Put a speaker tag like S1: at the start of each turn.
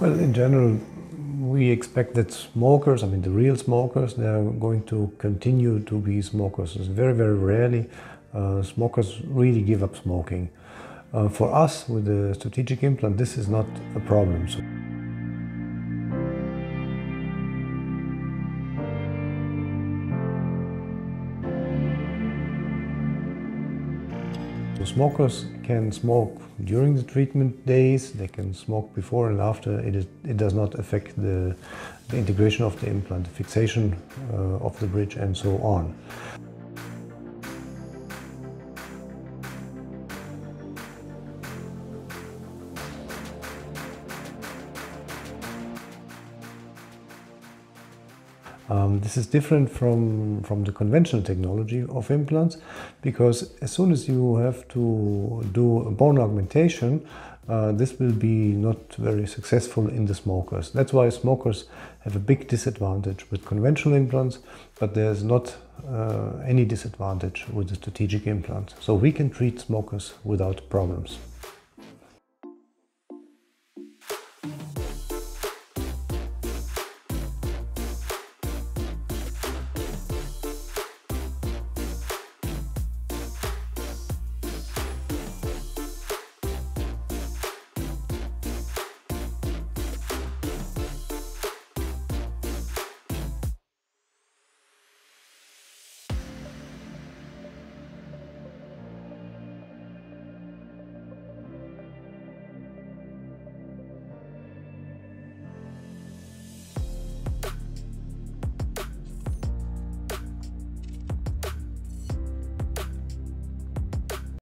S1: Well, in general, we expect that smokers, I mean the real smokers, they are going to continue to be smokers. It's very, very rarely uh, smokers really give up smoking. Uh, for us, with the strategic implant, this is not a problem. So Smokers can smoke during the treatment days, they can smoke before and after. It, is, it does not affect the, the, integration of the implant, the fixation uh, of the bridge and so on. Um, this is different from, from the conventional technology of implants because as soon as you have to do a bone augmentation, uh, this will be not very successful in the smokers. That's why smokers have a big disadvantage with conventional implants, but there's not uh, any disadvantage with the strategic implant. So we can treat smokers without problems.